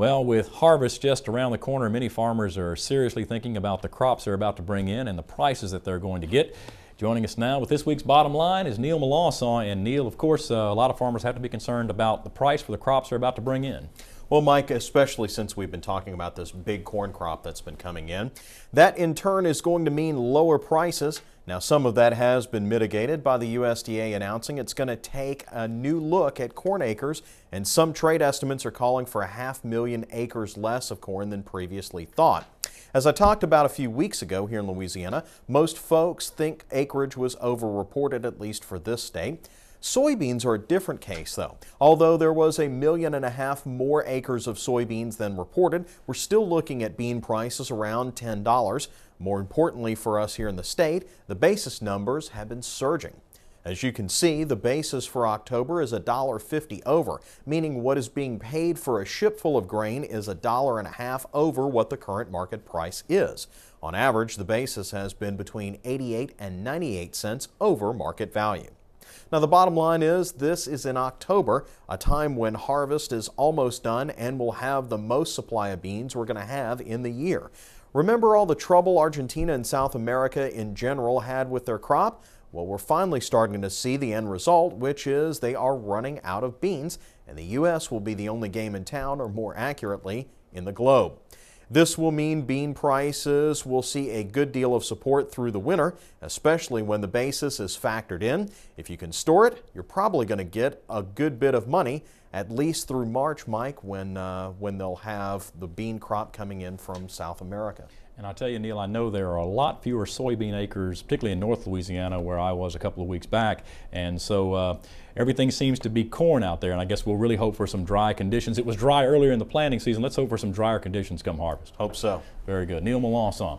Well, with harvest just around the corner, many farmers are seriously thinking about the crops they're about to bring in and the prices that they're going to get. Joining us now with this week's bottom line is Neil Melancon. And Neil, of course, uh, a lot of farmers have to be concerned about the price for the crops they're about to bring in. Well, Mike, especially since we've been talking about this big corn crop that's been coming in, that in turn is going to mean lower prices. Now, some of that has been mitigated by the USDA announcing it's going to take a new look at corn acres, and some trade estimates are calling for a half million acres less of corn than previously thought. As I talked about a few weeks ago here in Louisiana, most folks think acreage was overreported, at least for this state. Soybeans are a different case, though. Although there was a million and a half more acres of soybeans than reported, we're still looking at bean prices around $10. More importantly for us here in the state, the basis numbers have been surging. As you can see, the basis for October is $1.50 over, meaning what is being paid for a shipful of grain is a dollar and a half over what the current market price is. On average, the basis has been between 88 and 98 cents over market value. Now, the bottom line is this is in October, a time when harvest is almost done and we'll have the most supply of beans we're going to have in the year. Remember all the trouble Argentina and South America in general had with their crop? Well, we're finally starting to see the end result, which is they are running out of beans, and the U.S. will be the only game in town, or more accurately, in the globe. This will mean bean prices will see a good deal of support through the winter, especially when the basis is factored in. If you can store it, you're probably going to get a good bit of money, at least through March, Mike, when, uh, when they'll have the bean crop coming in from South America. And I tell you, Neil, I know there are a lot fewer soybean acres, particularly in North Louisiana, where I was a couple of weeks back. And so uh, everything seems to be corn out there. And I guess we'll really hope for some dry conditions. It was dry earlier in the planting season. Let's hope for some drier conditions come harvest. Hope so. Very good. Neil Melancon.